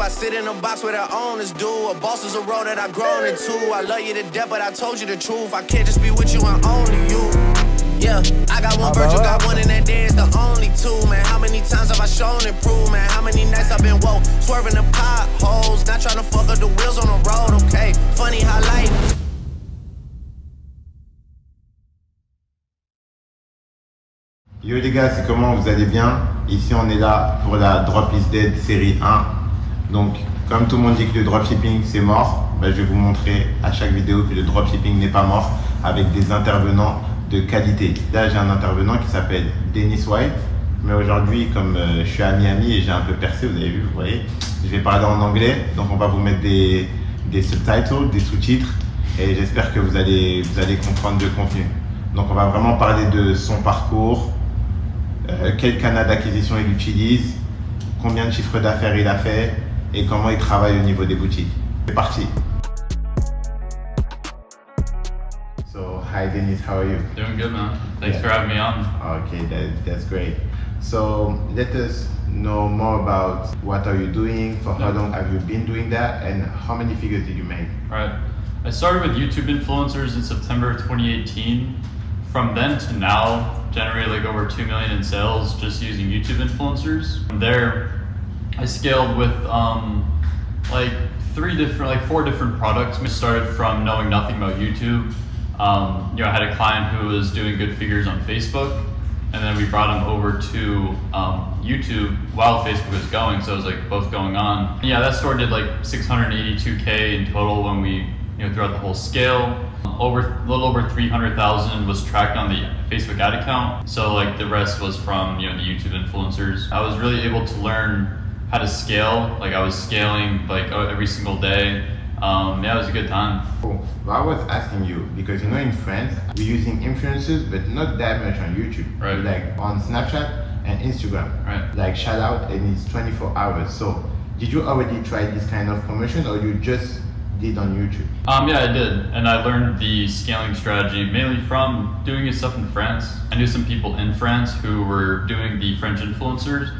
I sit in a box where the owners do. A boss is a role that I've grown into. I love you to death, but I told you the truth. I can't just be with you and only you. Yeah, I got one Virgil, got one in that day, it's the only two, man. How many times have I shown improvement? How many nights I've been woke, swerving the potholes, not trying to fuck up the wheels on the road, okay? Funny how life Yo les gars, c'est comment? Vous allez bien? Ici on est là pour la Drop is Dead série 1. Donc comme tout le monde dit que le dropshipping c'est mort, ben, je vais vous montrer à chaque vidéo que le dropshipping n'est pas mort avec des intervenants de qualité. Là j'ai un intervenant qui s'appelle Dennis White. Mais aujourd'hui comme euh, je suis à Miami et j'ai un peu percé, vous avez vu, vous voyez, je vais parler en anglais. Donc on va vous mettre des, des subtitles, des sous-titres. Et j'espère que vous allez, vous allez comprendre le contenu. Donc on va vraiment parler de son parcours, euh, quel canal d'acquisition il utilise, combien de chiffres d'affaires il a fait et comment il travaille au niveau des boutiques. C'est parti. So, hi Dennis, how are you? Doing good, man. Thanks for having me on. Okay, that, that's great. So, let us know more about what are you doing, for how long have you been doing that, and how many figures did you make? All right. I started with YouTube influencers in September 2018. From then to now, generated like over 2 million in sales just using YouTube influencers. From there, I scaled with um, like three different, like four different products. We started from knowing nothing about YouTube. Um, you know, I had a client who was doing good figures on Facebook, and then we brought him over to um, YouTube while Facebook was going. So it was like both going on. Yeah, that store did like 682k in total when we, you know, throughout the whole scale. Over a little over 300,000 was tracked on the Facebook ad account. So like the rest was from you know the YouTube influencers. I was really able to learn how to scale. Like I was scaling like every single day. Um, yeah, it was a good time. Cool. Well, I was asking you because you know in France we're using influencers, but not that much on YouTube. Right. Like on Snapchat and Instagram. Right. Like shout out and it's 24 hours. So did you already try this kind of promotion or you just did on YouTube? Um, yeah, I did, and I learned the scaling strategy mainly from doing stuff in France. I knew some people in France who were doing the French influencers,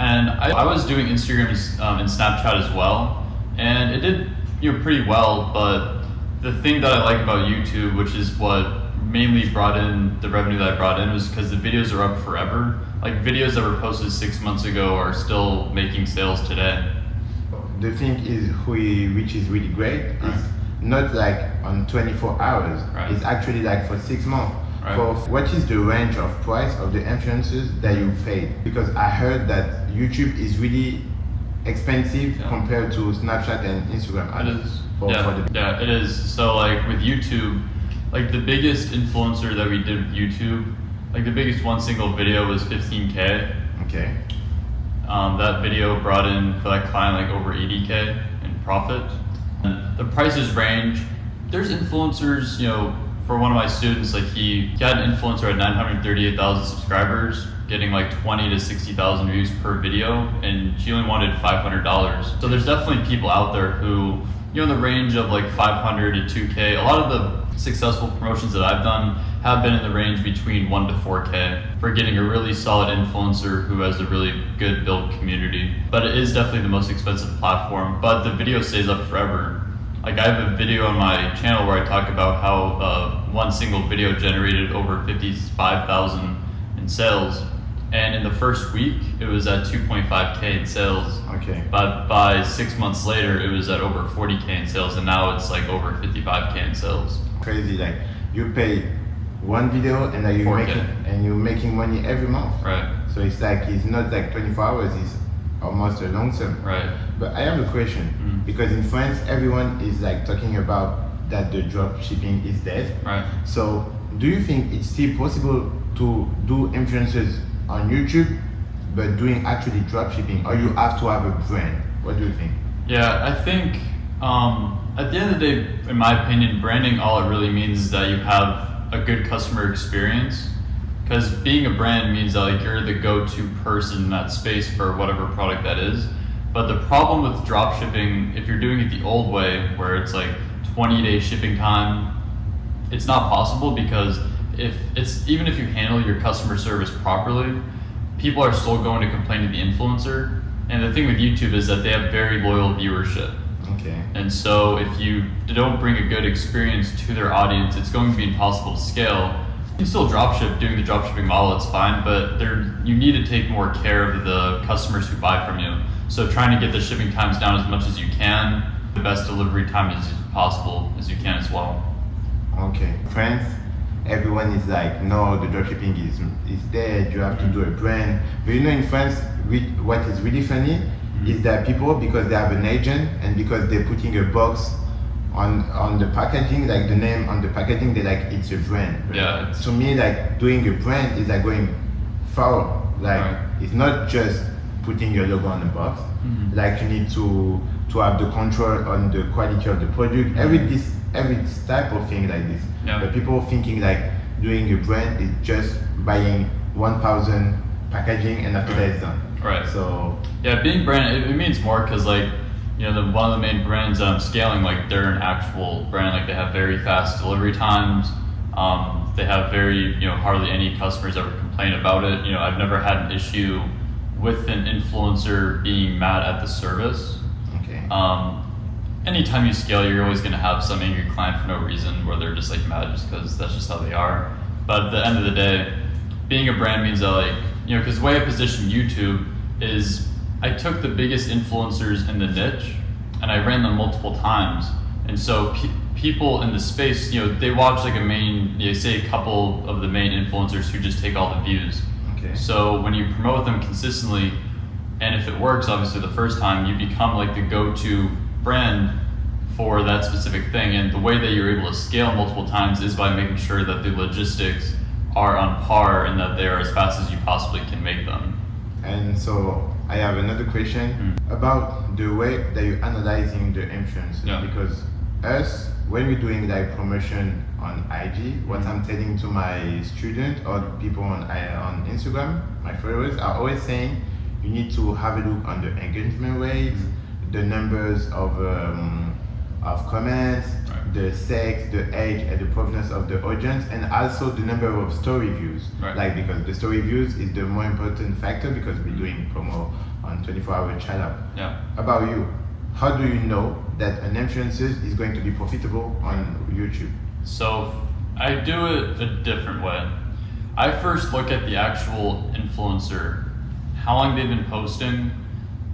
and I, I was doing Instagram um, and Snapchat as well, and it did you know pretty well. But the thing that I like about YouTube, which is what mainly brought in the revenue that I brought in, was because the videos are up forever. Like videos that were posted six months ago are still making sales today the thing is which is really great right. is not like on 24 hours right. it's actually like for six months right. for what is the range of price of the influencers that you paid because i heard that youtube is really expensive yeah. compared to snapchat and instagram it is for, yeah. For yeah it is so like with youtube like the biggest influencer that we did with youtube like the biggest one single video was 15k okay um, that video brought in for that client like over 80k in profit. And the prices range. There's influencers, you know, for one of my students, like he, he had an influencer at 938,000 subscribers, getting like 20 to 60,000 views per video, and she only wanted $500. So there's definitely people out there who, you know, in the range of like 500 to 2K. A lot of the successful promotions that I've done have been in the range between 1 to 4K for getting a really solid influencer who has a really good built community. But it is definitely the most expensive platform, but the video stays up forever. Like I have a video on my channel where I talk about how uh, one single video generated over 55,000 in sales. And in the first week, it was at 2.5K in sales. Okay. But by six months later, it was at over 40K in sales, and now it's like over 55K in sales. Crazy, like you pay one video and then you're making and you're making money every month. Right. So it's like it's not like 24 hours. It's almost a long term. Right. But I have a question mm. because in France everyone is like talking about that the drop shipping is dead. Right. So do you think it's still possible to do influencers on YouTube, but doing actually drop shipping, or you have to have a brand? What do you think? Yeah, I think um, at the end of the day, in my opinion, branding all it really means is that you have a good customer experience because being a brand means that like you're the go-to person in that space for whatever product that is but the problem with drop shipping if you're doing it the old way where it's like 20 day shipping time it's not possible because if it's even if you handle your customer service properly people are still going to complain to the influencer And the thing with YouTube is that they have very loyal viewership. Okay. And so if you don't bring a good experience to their audience, it's going to be impossible to scale. You can still dropship doing the dropshipping model, it's fine, but there you need to take more care of the customers who buy from you. So trying to get the shipping times down as much as you can, the best delivery time as possible as you can as well. Okay. France, everyone is like, no, the dropshipping is is dead. You have to do a brand. But you know, in France, re- what is really funny mm-hmm. is that people, because they have an agent and because they're putting a box on on the packaging, like the name on the packaging, they like it's a brand. Yeah, To me, like doing a brand is like going far. Like Right. it's not just putting your logo on the box. Mm-hmm. Like you need to to have the control on the quality of the product. Every this every type of thing like this. Yeah. But people thinking like doing a brand is just buying one thousand packaging and after that it's done. Right. So Yeah, being brand it, it means more because like you know the one of the main brands that I'm scaling like they're an actual brand like they have very fast delivery times. Um, they have very you know hardly any customers ever complain about it. You know I've never had an issue with an influencer being mad at the service. okay. Um, anytime you scale, you're always going to have some angry client for no reason, where they're just like mad just because that's just how they are. But at the end of the day, being a brand means that like you know, because the way I position YouTube is I took the biggest influencers in the niche and I ran them multiple times, and so pe- people in the space, you know, they watch like a main, you know, say a couple of the main influencers who just take all the views. Okay. So when you promote them consistently, and if it works, obviously the first time, you become like the go-to brand for that specific thing. And the way that you're able to scale multiple times is by making sure that the logistics are on par and that they are as fast as you possibly can make them. And so I have another question hmm. about the way that you're analyzing the influencers Yeah. because us when we're doing like promotion on IG, what hmm. I'm telling to my student or people on on Instagram, my followers are always saying you need to have a look on the engagement rate, hmm. the numbers of um, of comments, Right. The sex, the age, and the provenance of the audience, and also the number of story views. Right. Like because the story views is the more important factor because we're doing promo on 24 hour channel. Yeah. About you, how do you know that an influencer is going to be profitable on YouTube? So I do it a different way. I first look at the actual influencer, how long they've been posting,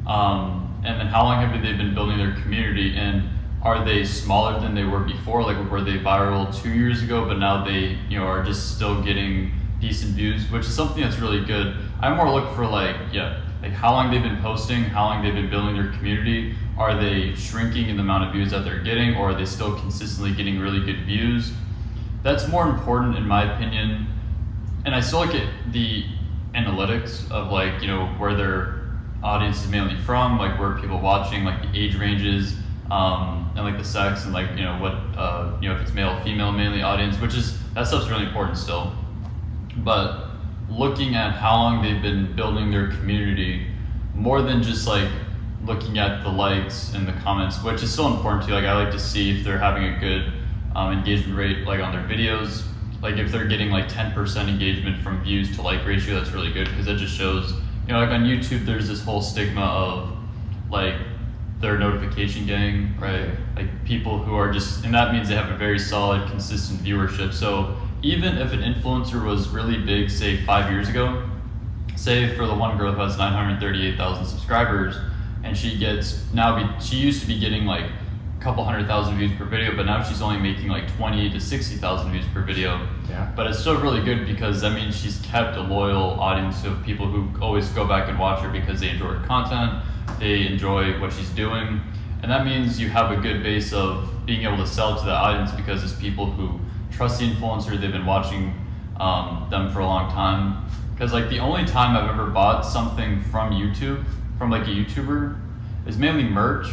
um, and then how long have they been building their community, and are they smaller than they were before? Like were they viral two years ago, but now they you know are just still getting decent views, which is something that's really good. I more look for like yeah, like how long they've been posting, how long they've been building their community. Are they shrinking in the amount of views that they're getting, or are they still consistently getting really good views? That's more important in my opinion. And I still look at the analytics of like, you know, where their audience is mainly from, like where people watching, like the age ranges, um, and like the sex and like, you know, what, uh, you know, if it's male, female mainly audience, which is, that stuff's really important still. But looking at how long they've been building their community, more than just like looking at the likes and the comments, which is still important too. Like I like to see if they're having a good um, engagement rate, like on their videos. Like if they're getting like 10% engagement from views to like ratio, that's really good because that just shows, you know, like on YouTube, there's this whole stigma of like their notification gang, right? Like people who are just, and that means they have a very solid, consistent viewership. So even if an influencer was really big, say five years ago, say for the one girl who has 938,000 subscribers, and she gets now be, she used to be getting like couple hundred thousand views per video, but now she's only making like 20 to 60,000 views per video. Yeah. But it's still really good because that means she's kept a loyal audience of people who always go back and watch her because they enjoy her content, they enjoy what she's doing, and that means you have a good base of being able to sell to the audience because it's people who trust the influencer, they've been watching um, them for a long time. Because like the only time I've ever bought something from YouTube, from like a YouTuber, is mainly merch.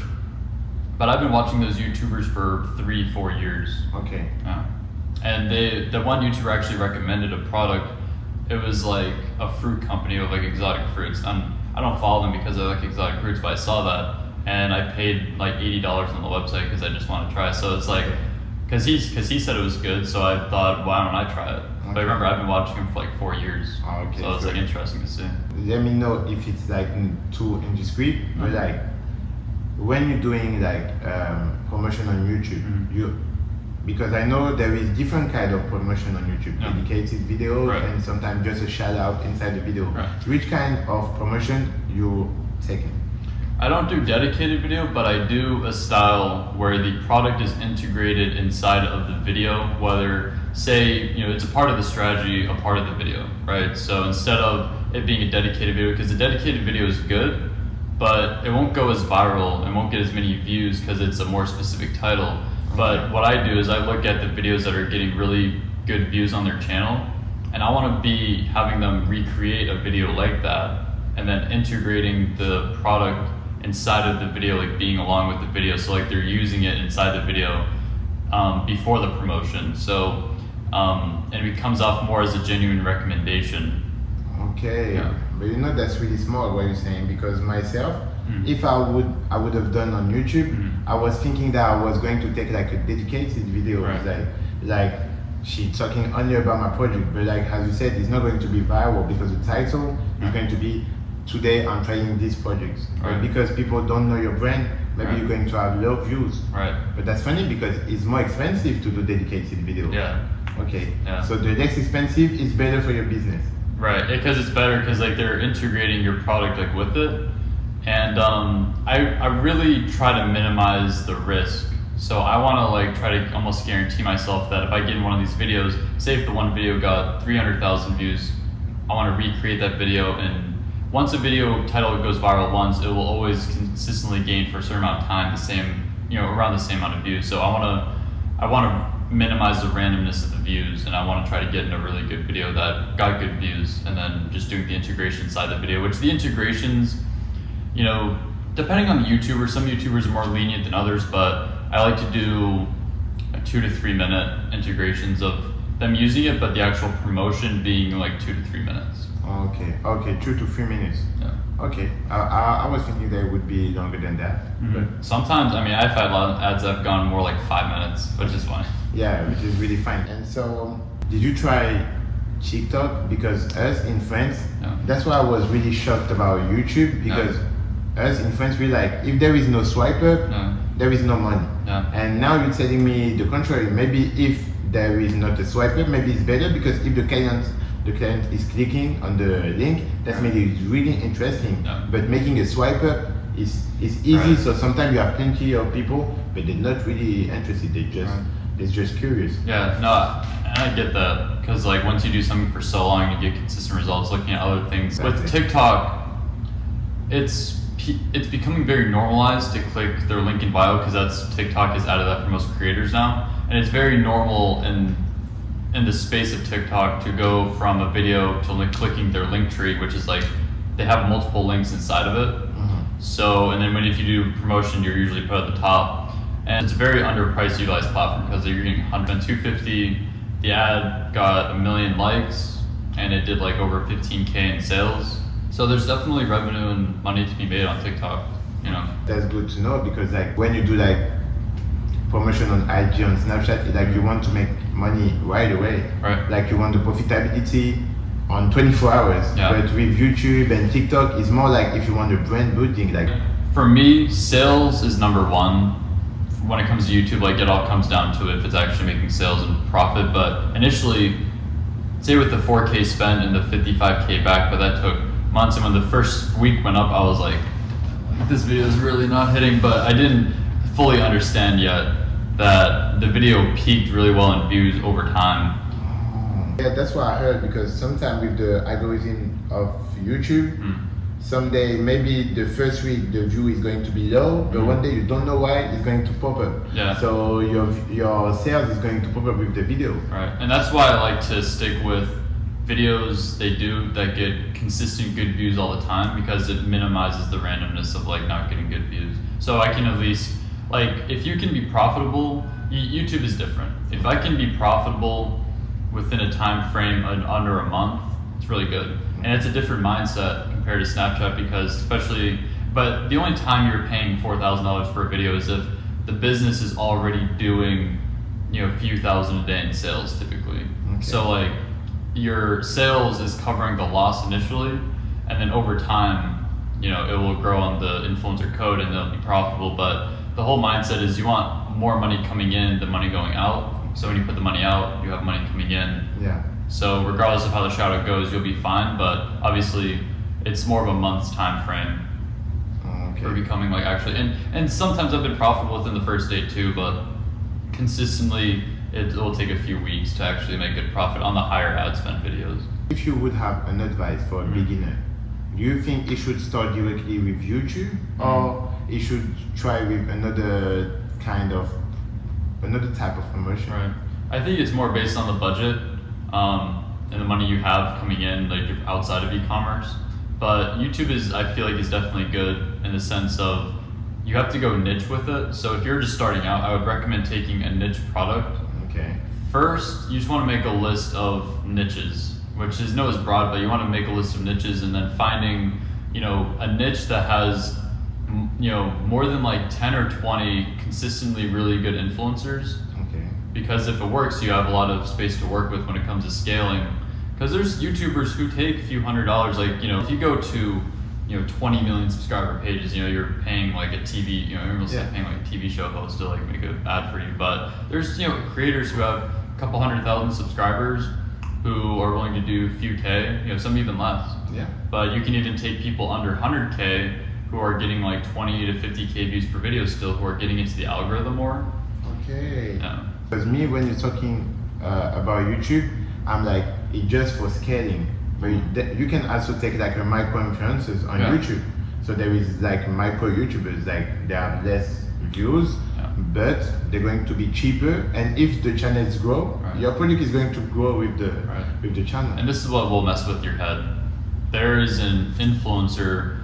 But I've been watching those YouTubers for three, four years. Okay. Yeah. And they, the one YouTuber actually recommended a product. It was like a fruit company of like exotic fruits. And I don't follow them because I like exotic fruits, but I saw that and I paid like eighty dollars on the website because I just want to try. So it's like, because he because he said it was good, so I thought, why don't I try it? But I remember, I've been watching him for like four years. Ah, okay, So it's so- like interesting to see. let me know if it's like too indiscreet, but Mhm. like when you're doing like um, promotion on YouTube, Mhm. you because I know there is different kind of promotion on YouTube, Yeah. dedicated videos Right. and sometimes just a shout out inside the video. Right. Which kind of promotion you taking? I don't do dedicated video, but I do a style where the product is integrated inside of the video, whether say, you know, it's a part of the strategy, a part of the video, right? So instead of it being a dedicated video, because the dedicated video is good, but it won't go as viral and won't get as many views because it's a more specific title. But what I do is I look at the videos that are getting really good views on their channel, and I want to be having them recreate a video like that, and then integrating the product inside of the video, like being along with the video. So like they're using it inside the video um, before the promotion. So um, and it comes off more as a genuine recommendation. Okay, Yeah. But you know that's really small what you're saying because myself, Mm. if I would I would have done on YouTube, Mm. I was thinking that I was going to take like a dedicated video, Right. like like she talking only about my project, but like as you said, it's not going to be viral because the title is going to be today I'm trying this project. But Right. because people don't know your brand, maybe Right. you're going to have low views. Right. But that's funny because it's more expensive to do dedicated video. Yeah. Okay. Yeah. So the less expensive is better for your business. Right, because it's better because like they're integrating your product like with it, and um, I I really try to minimize the risk. So I want to like try to almost guarantee myself that if I get in one of these videos, say if the one video got three hundred thousand views, I want to recreate that video and once a video title goes viral once, it will always consistently gain for a certain amount of time the same you know around the same amount of views. So I want to I want to minimize the randomness of the views and I want to try to get in a really good video that got good views and then just doing the integration side of the video, which the integrations, you know, depending on the YouTuber, some YouTubers are more lenient than others, but I like to do a two to three minute integrations of them using it, but the actual promotion being like two to three minutes. Okay, okay, two to three minutes. Yeah. Okay, I, I, I was thinking that it would be longer than that, mm-hmm. but Sometimes, I mean, I've had a lot of ads that have gone more like five minutes, which is funny. yeah, which is really fine. And so, um, did you try TikTok? Because us in France, Yeah. that's why I was really shocked about YouTube because us in France, we like if there is no swipe up, Yeah. there is no money. Yeah. And now you're telling me the contrary. Maybe if there is not a swipe up, maybe it's better because if the client the client is clicking on the link, that's maybe it's really interesting. Yeah. But making a swipe up is is easy. Right. So sometimes you have plenty of people, but they're not really interested. They just Right. they're just curious. Yeah, no, I get that because like once you do something for so long, you get consistent results. Looking at other things with Exactly. TikTok, it's it's becoming very normalized to click their link in bio because that's TikTok is out of that for most creators now, and it's very normal in in the space of TikTok to go from a video to link, clicking their Linktree, which is like they have multiple links inside of it. Mm-hmm. So, and then when if you do promotion, you're usually put at the top. And it's a very underpriced utilized platform because you're getting 100 250. The ad got a million likes and it did like over 15k in sales. So there's definitely revenue and money to be made on TikTok. You know, That's good to know because like when you do like promotion on IG on Snapchat, it's like you want to make money right away. Right. Like you want the profitability on 24 hours. Yeah. But with YouTube and TikTok, it's more like if you want the brand building, like for me, sales is number one. When it comes to YouTube, like it all comes down to if it's actually making sales and profit. But initially, say with the 4K spend and the 55K back, but that took months. And when the first week went up, I was like, this video is really not hitting. But I didn't fully understand yet that the video peaked really well in views over time. Yeah, that's what I heard because sometimes with the algorithm of YouTube, Mm. someday maybe the first week the view is going to be low, but Mhm. one day you don't know why it's going to pop up. Yeah. So your your sales is going to pop up with the video. Right, and that's why I like to stick with videos they do that get consistent good views all the time because it minimizes the randomness of like not getting good views. So I can at least like if you can be profitable, YouTube is different. If I can be profitable within a time frame under a month, it's really good. And it's a different mindset compared to Snapchat because especially but the only time you're paying four thousand dollars for a video is if the business is already doing you know a few thousand a day in sales typically. Okay. So like your sales is covering the loss initially, and then over time, you know, it will grow on the influencer code and they'll be profitable. But the whole mindset is you want more money coming in than money going out. So when you put the money out, you have money coming in. Yeah. So regardless of how the shout out goes, you'll be fine. But obviously, it's more of a month's time frame for becoming like actually. And and sometimes I've been profitable within the first day too, but consistently it will take a few weeks to actually make good profit on the higher ad spend videos. If you would have an advice for a Mhm. beginner, do you think he should start directly with YouTube or he should try with another kind of another type of promotion? Right. I think it's more based on the budget um, and the money you have coming in, like outside of e-commerce. But YouTube is, I feel like, is definitely good in the sense of you have to go niche with it. So if you're just starting out, I would recommend taking a niche product. Okay. First, you just want to make a list of niches, which is no as broad, but you want to make a list of niches and then finding, you know, a niche that has, you know, more than like 10 or 20 consistently really good influencers Okay. because if it works, you have a lot of space to work with when it comes to scaling. Because there's YouTubers who take a few hundred dollars, like you know, if you go to you know 20 million subscriber pages, you know, you're paying like a TV, you know, you're almost Yeah. paying like a TV show host to like make an ad for you. But there's you know creators who have a couple hundred thousand subscribers who are willing to do a few K, you know, some even less. Yeah. But you can even take people under 100K who are getting like 20 to 50K views per video still, who are getting into the algorithm more. Okay. Yeah. Because me, when you're talking uh, about YouTube, I'm like, it's just for scaling. But you, can also take like a micro influencers on Yeah. YouTube. So there is like micro YouTubers, like they have less views, Yeah. but they're going to be cheaper. And if the channels grow, Right. your product is going to grow with the Right. with the channel. And this is what will mess with your head. There is an influencer.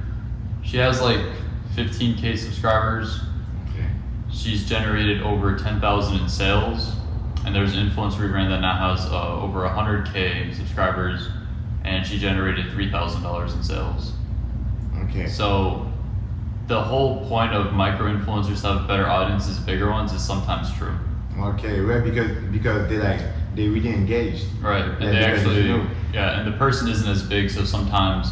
She has like 15k subscribers. okay. She's generated over 10,000 in sales. And there's an influencer brand that now has uh, over 100k subscribers, and she generated $3,000 in sales. Okay. So, the whole point of micro influencers have better audiences, bigger ones, is sometimes true. Okay. Well, because because they like they really engaged. Right, and Yeah, they actually, you know- yeah, and the person isn't as big, so sometimes,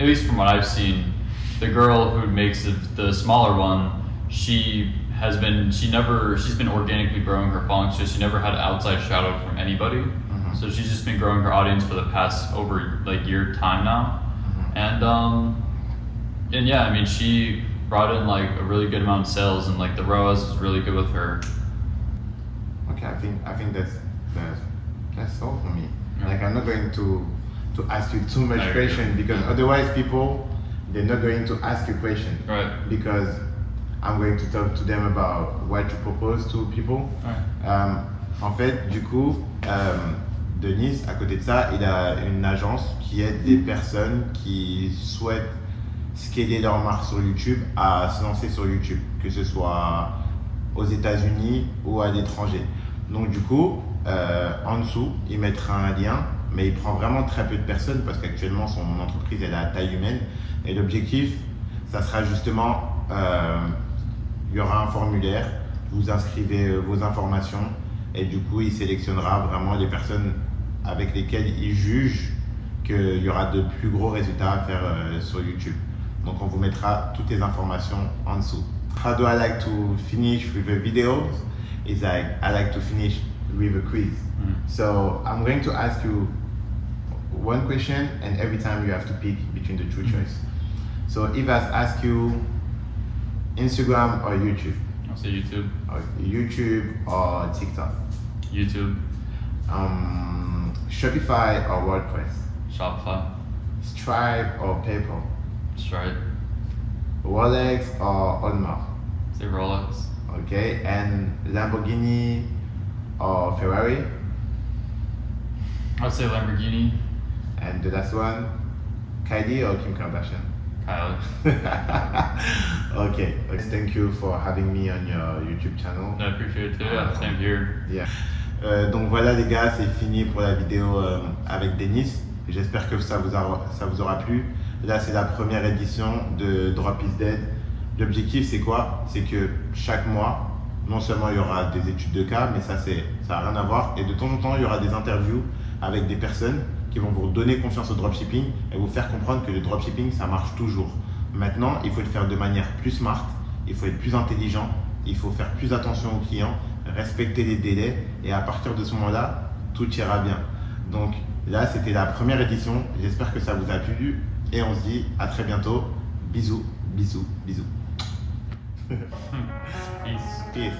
at least from what I've seen, the girl who makes the, the smaller one, she has been, she never, she's been organically growing her following, so she never had an outside shout out from anybody. Mhm. So she's just been growing her audience for the past over like year time now, Mhm. and um, and yeah, I mean she brought in like a really good amount of sales, and like the ROAS is really good with her. Okay, I think I think that's that's that's all for me. Yeah. Like I'm not going to to ask you too much question because otherwise people they're not going to ask you question Right. because I'm going to talk to them about what you propose to people. Right. Euh, en fait, du coup, euh, Denis, à côté de ça, il a une agence qui aide des personnes qui souhaitent scaler leur marque sur YouTube à se lancer sur YouTube, que ce soit aux États-Unis ou à l'étranger. Donc du coup, euh, en dessous, il mettra un lien, mais il prend vraiment très peu de personnes parce qu'actuellement son entreprise elle est à taille humaine. Et l'objectif, ça sera justement, euh, il y aura un formulaire, vous inscrivez euh, vos informations et du coup il sélectionnera vraiment les personnes avec lesquelles il juge qu'il y aura de plus gros résultats à faire euh, sur YouTube. Donc on vous mettra toutes les informations en dessous. How do I like to finish with the videos? Is like I like to finish with a quiz. Mm. So I'm going to ask you one question, and every time you have to pick between the two choices. So if I ask you Instagram or YouTube, I'll say YouTube, or YouTube or TikTok, YouTube, um, Shopify or WordPress, Shopify, Stripe or PayPal, Stripe, Rolex or Audemars, say Rolex, okay, and Lamborghini or Ferrari, I'd say Lamborghini, and the last one, Kylie or Kim Kardashian? Kylie. okay, thank you for having me on your YouTube channel. I appreciate it too. Yeah, same here. Yeah. Euh, donc voilà les gars, c'est fini pour la vidéo euh, avec Denis. J'espère que ça vous, aura, ça vous aura plu. Là c'est la première édition de Drop is Dead. L'objectif c'est quoi? C'est que chaque mois, non seulement il y aura des études de cas, mais ça ça n'a rien à voir. Et de temps en temps il y aura des interviews avec des personnes qui vont vous donner confiance au dropshipping et vous faire comprendre que le dropshipping, ça marche toujours. Maintenant, il faut le faire de manière plus smart, il faut être plus intelligent, il faut faire plus attention aux clients, respecter les délais et à partir de ce moment-là, tout ira bien. Donc là, c'était la première édition. J'espère que ça vous a plu et on se dit à très bientôt. Bisous, bisous, bisous. Peace. Peace.